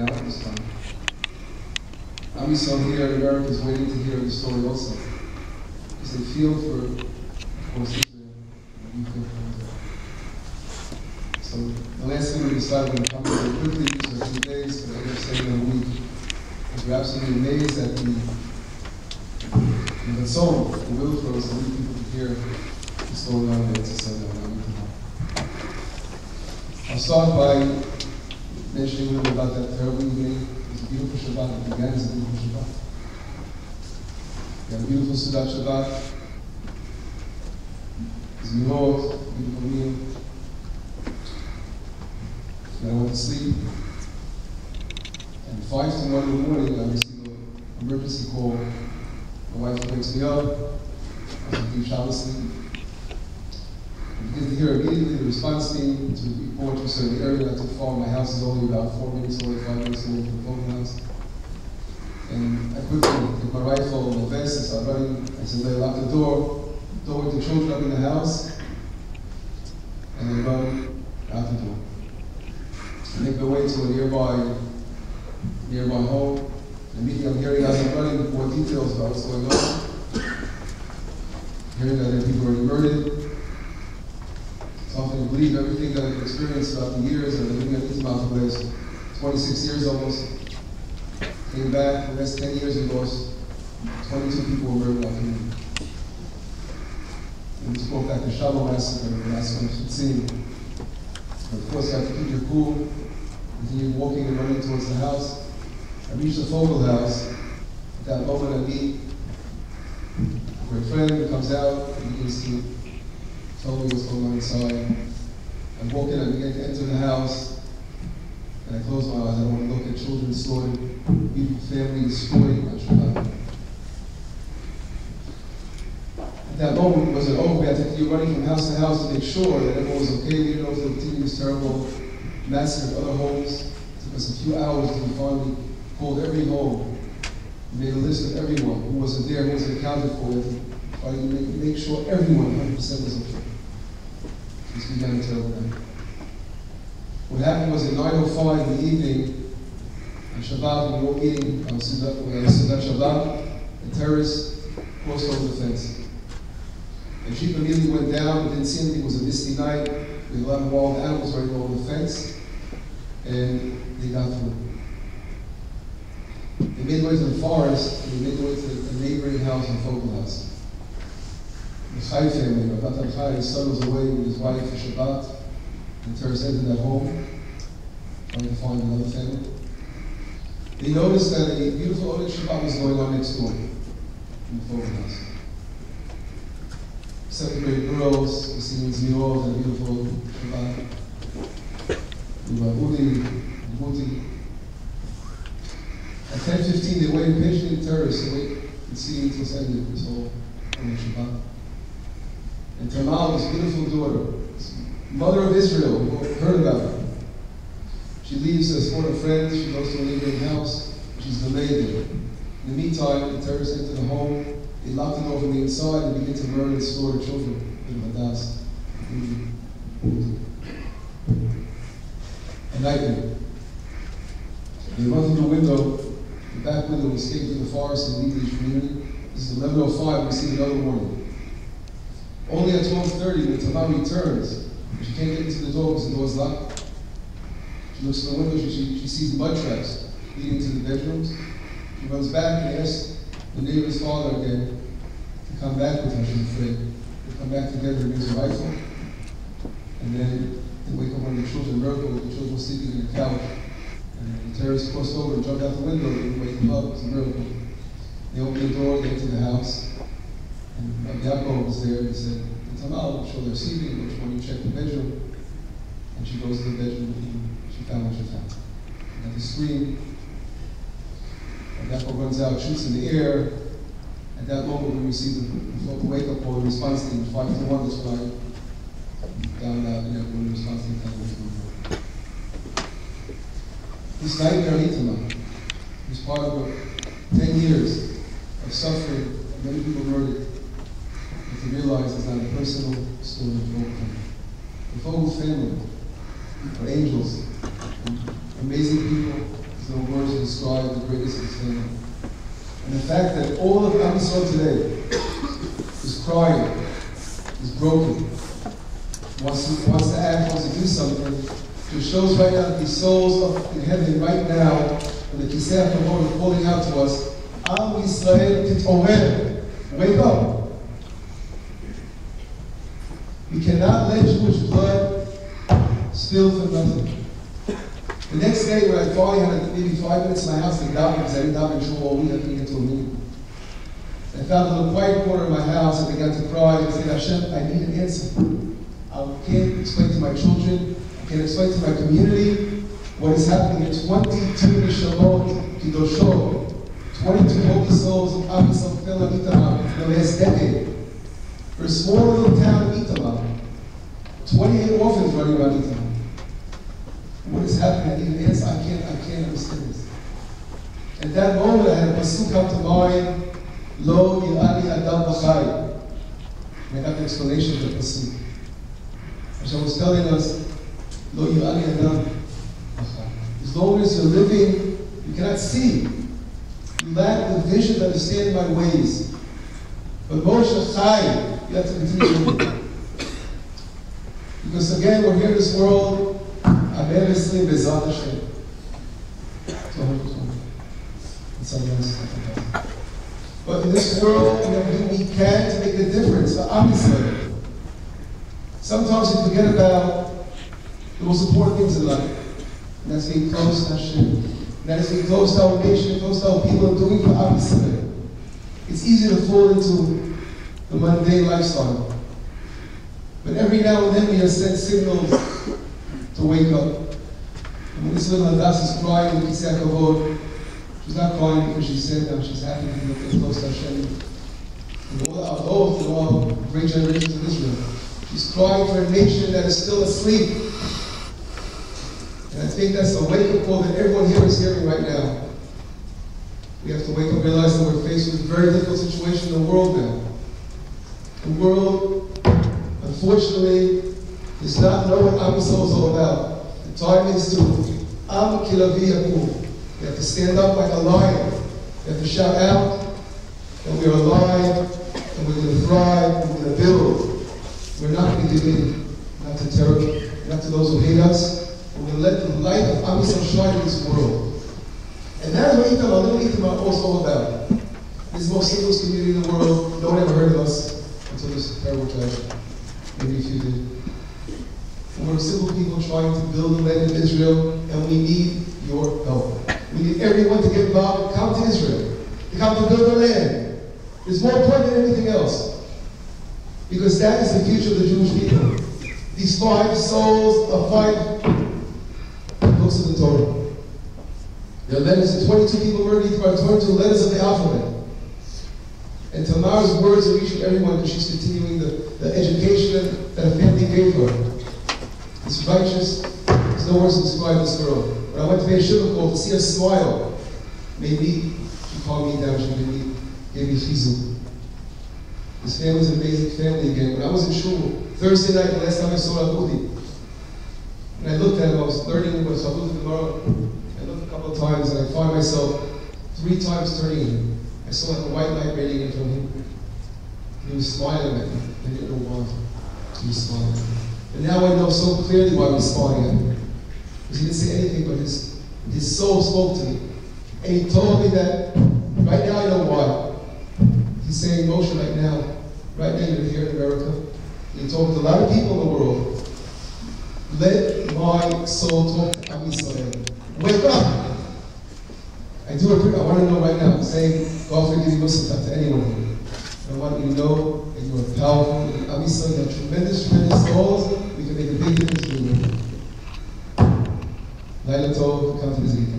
out this time. I'm so here in America is waiting to hear the story also. Because they feel for, Israel, and we feel for. So the last thing we decided to come very quickly, a few days, but I end up in a week. Because we're absolutely amazed at the, the soul, the will for us, and people to hear the story on there to. I'll start by mentioning a little about that terrible evening. It was a beautiful Shabbat. It began as a beautiful Shabbat. We had a beautiful Sudat Shabbat. Zemirot, beautiful meal. Then I went to sleep. And five to one in the morning, I received an emergency call. My wife wakes me up. I was in deep Shabbos sleep. I hear immediately the response team to report to a certain area not too far. My house is only about four minutes away, five minutes away from the phone house. And I quickly took my rifle and my vest and started running. I said, they lock the door, door with the children up in the house, and they run out the door. I make my way to a nearby, nearby home. Immediately I'm hearing as I'm running more details about what's going on. Hearing that are people already murdered. To believe everything that I've experienced throughout the years of living at for the last 26 years almost. Came back, the last 10 years lost 22 people were murdered our community. And we spoke back to Shalom massacre, the last one should see. Of course, you have to keep your cool, continue walking and running towards the house. I reach the Fogel house. At that moment, I meet my friend who comes out and begins to tell me what's going on inside. I walk in, I begin to enter the house, and I close my eyes. I don't want to look at children slaughtered, beautiful family destroyed on Shabbat. At that moment, was it over? We had to keep running from house to house to make sure that everyone was okay. We didn't know if would continue this terrible massacre of other homes. It took us a few hours to finally called every home, made a list of everyone who wasn't there, who wasn't accounted for, and tried to make, make sure everyone 100% was okay. This began to tell them. What happened was at 9.05 in oh the evening, on Shabbat, we were eating on Sudat uh, Shabbat, the terrorists crossed over the fence. The jeep immediately went down, we didn't see anything, it was a misty night, we had a wild animals running over the fence, and they got through. They made their way to the forest, and they made their way to the neighboring house and Fogel house. The Chai family, Rabat Chai, was away with his wife for Shabbat. The terrorists entered that home, trying to find another family. They noticed that a beautiful Oneg Shabbat was going on next door, in the Fogel house. Second grade girls, we singing Zmior, and beautiful Shabbat. We were Udi, Buti. At 10.15, they waited patiently, terrorists, to wait and see until ended, this whole Oneg Shabbat. And Tamar, beautiful daughter, mother of Israel, who heard about her. She leaves to support of friends, she goes to a neighboring house, she's delayed there. In the meantime, the terrorists enter the home, they lock the door from the inside and begin to murder and slaughter children in Hadas. A nightmare. They run through the window, the back window, escape through the forest and leave the community. This is 11.05, we receive another warning. Only at 12.30, when Tamar returns, she can't get into the door because the door is locked. She looks in the window, she, she, sees mud tracks leading to the bedrooms. She runs back and asks the neighbor's father again to come back with her, she's afraid. They come back together and use a rifle. And then they wake up one of the children, miracle, the children were sleeping in the couch. And the terrorists crossed over and jumped out the window and wake them up. It was a miracle. They opened the door, they entered the house. And Rabbi Yaakov was there, he said, Tamar, show their receiving, which one you check the bedroom. And she goes to the bedroom and she found what she found. And at the Rabbi Yaakov runs out, shoots in the air. At that moment, when we received the, the wake-up call, response team, 5 to 1, that's uh, when I found out, and everyone response team was going. This nightmare Itamar is part of a 10 years of suffering, many people murdered, to realize not a personal story of. The Fogel family are angels, amazing people, There's no words to describe the greatness of his name. And the fact that all of Am Yisrael today is crying, is broken, wants to, wants to act, wants to do something, it shows right now that these souls up in heaven right now, when the Kisei HaKavod is calling out to us, Am Yisrael titorer, wake up. We cannot let Jewish blood spill for nothing. The next day, when I finally had maybe five minutes in my house to daven, because I didn't daven shul all week, I couldn't get to a meeting. I found a little quiet corner of my house and began to cry and say, Hashem, I need an answer. I can't explain to my children, I can't explain to my community what is happening in 22 Nishamot, Kidosho, 22 holy souls of fell on Itamar in the last decade. For a small little town of Itamar, 28 orphans running around Itamar. What is happening? I. I can't, I can't understand this. At that moment, I had a pasuk come to mind, Lo yirani adam b'chai. And I got the explanation of the pasuk. Hashem was telling us, Lo yirani adam. As long as you're living, you cannot see. You lack the vision to understand my ways. But Moshe Chai, you have to continue. Because again, we're here in this world, Eslim Bezat Hashem. But in this world, do what we can to make a difference for Sometimes we forget about the most important things in life. And that's being close to Hashem. And that is being close to our nation, close to our people, and doing for Yisrael. It's easy to fall into the mundane lifestyle. But every now and then we are sent signals to wake up. And when this little Hadass is crying with Kisei HaKavod, she's not crying because she's sad now, she's happy to be close to Hashem. And all our oath and all great generations of Israel. She's crying for a nation that is still asleep. And I think that's a wake-up call that everyone here is hearing right now. We have to wake up and realize that we're faced with a very difficult situation in the world now. The world, unfortunately, does not know what Am is all about. The time is to Am Kilavi Yakum. We have to stand up like a lion. We have to shout out that we are alive, and we're going to thrive, and we're going to build. We're not going to give in, not to terror, not to those who hate us. We're going to let the light of Am shine in this world. And that is what Itamar, little Itamar was all about. This is most simplest community in the world. No one ever heard of us until this terrible tragedy. Maybe few did. We're simple people trying to build the land of Israel, and we need your help. We need everyone to get involved and come to Israel, to come to build the land. It's more important than anything else. Because that is the future of the Jewish people. These five souls of five books of the Torah. There are letters, 22 people murdered, each by 22 letters of the alphabet. And Tamar's words are reaching everyone because she's continuing the, the education that her family gave her. It's righteous. There's no words to describe this girl. When I went to Beis Shivakol to see her smile, maybe she calmed me down, she gave me, gave me chizuk. This family's an amazing family again. When I was in shul, Thursday night, the last time I saw Abudi, and I looked at him, I was learning with Abudi tomorrow. I looked a couple of times, and I find myself three times turning him. I saw a white light radiating from him. He was smiling at me. I didn't know why. He was smiling. And now I know so clearly why he was smiling at me. Because he didn't say anything, but his, his soul spoke to me. And he told me that, right now I know why. He's saying, motion right now, right now you're here in America. He told to a lot of people in the world, let my soul talk to Am Yisrael. Wake up! I do I want to know right now, saying, God forgive you, listen to anyone. I want you to know that you are powerful, Am Yisrael, you have tremendous, tremendous souls, we can make a big difference in the world. Laila Tov, come to. Shalom.